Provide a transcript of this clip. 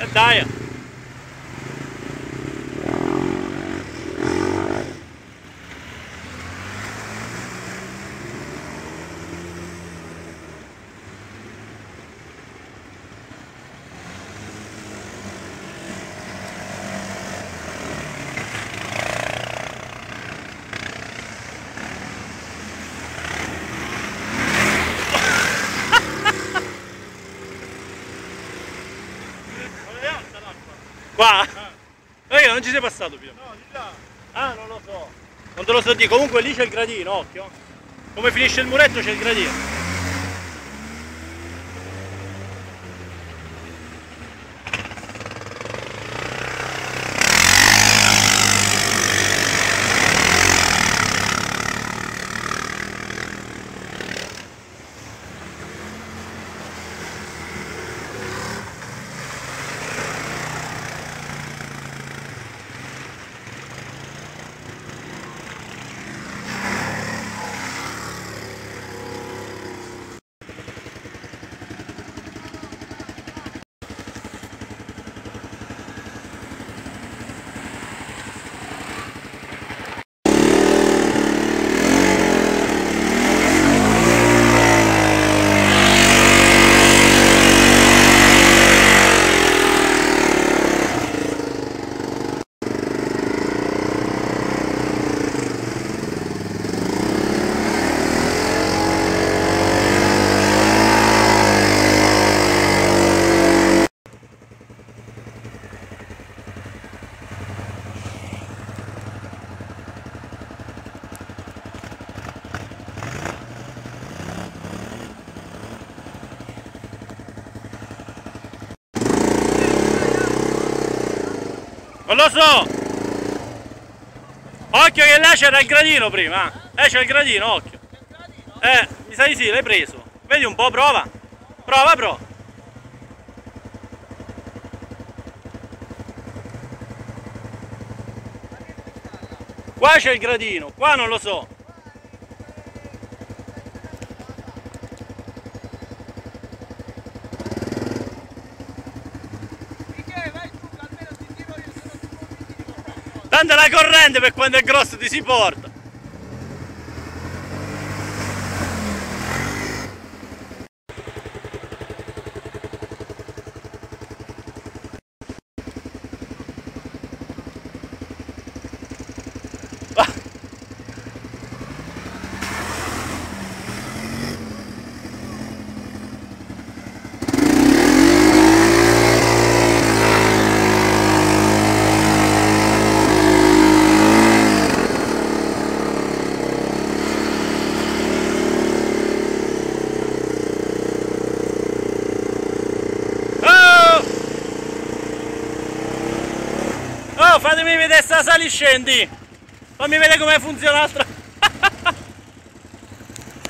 non la Qua? Perché non ci sei passato più? No, di là. Ah, non lo so. Non te lo so dire, comunque lì c'è il gradino, occhio. Come finisce il muretto c'è il gradino. Lo so! Occhio che là c'era il gradino prima! Eh, c'è il gradino, occhio! Eh, mi sa di sì, l'hai preso! Vedi un po', prova! Prova, prova! Qua c'è il gradino, qua non lo so! Di che vai tu, che almeno ti tiro io, se no ti muovi ti dico Tanto la corrente per quando è grosso ti si porta! Fatemi vedere sta sali scendi! Fammi vedere come funziona l'altra.